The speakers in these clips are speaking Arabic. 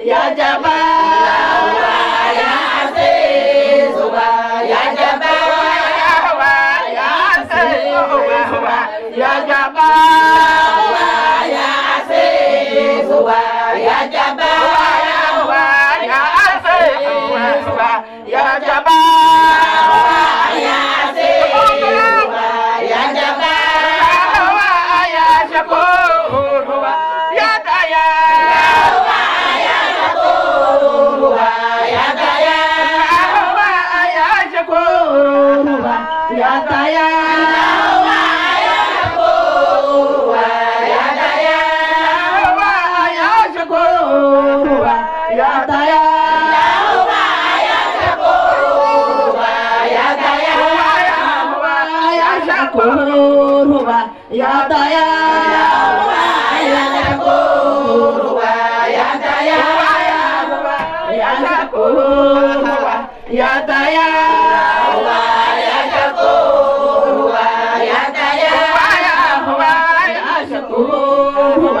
ya jamaah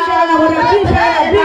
Saya memiliki.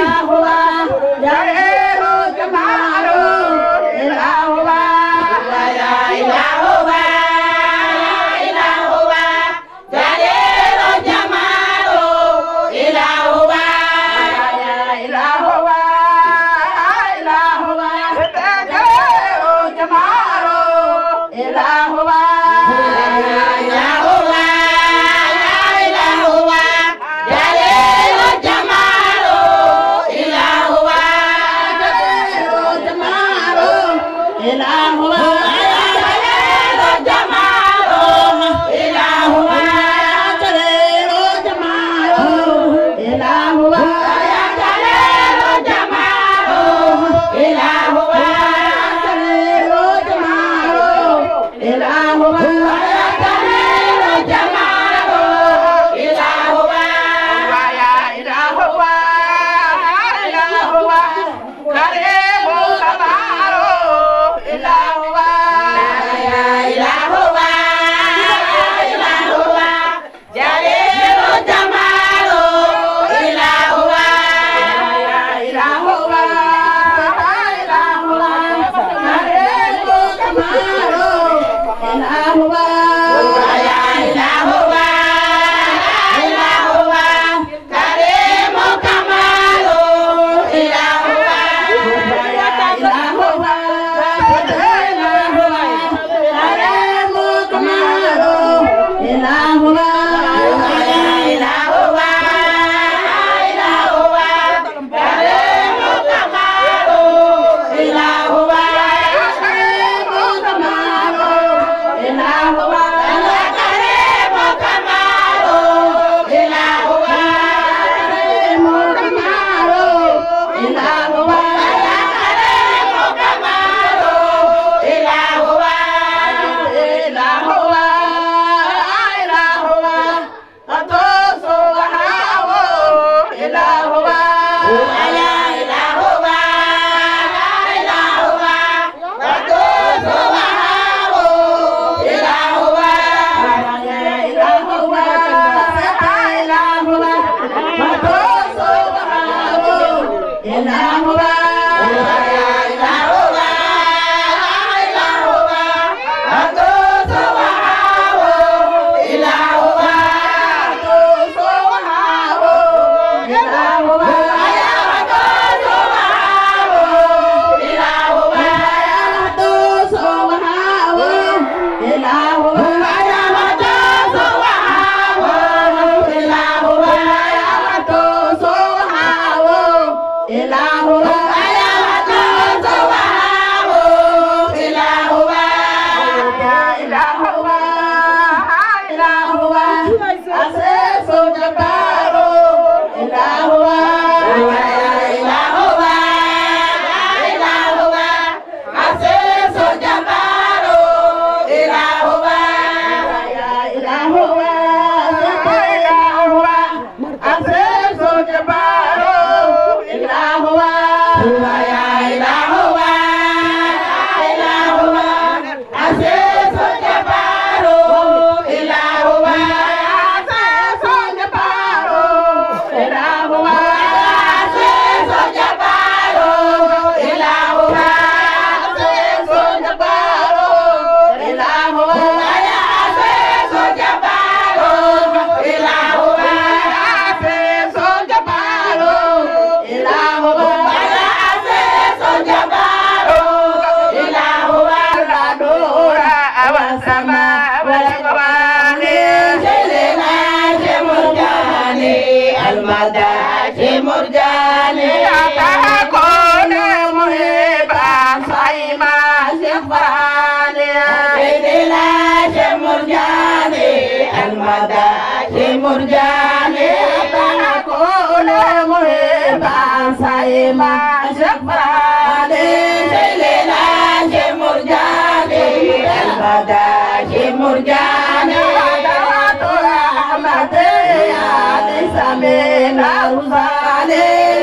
شيخ مرجاني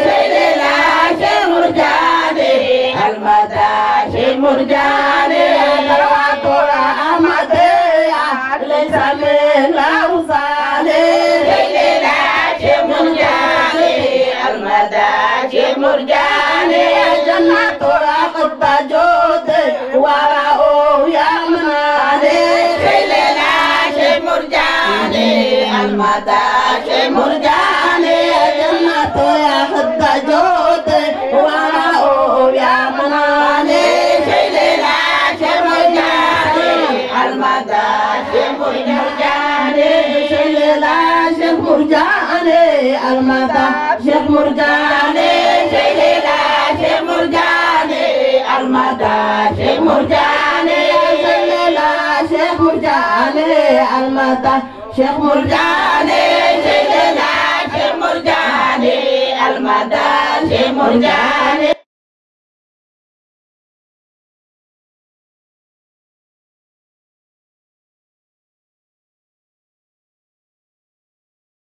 سيدنا شيخ مرجاني المدى شيخ مرجاني سيدنا شيخ مرجاني المدى شيخ مرجاني سيدنا مرجاني المدى شيخ مرجاني شيخ مرجاني المدى شيخ مرجاني سيدنا شيخ مرجاني المدى شيخ مرجاني شيخ مرجاني المدى Cheikh Murjani Seydina Cheikh Murjani Almada Cheikh Murjani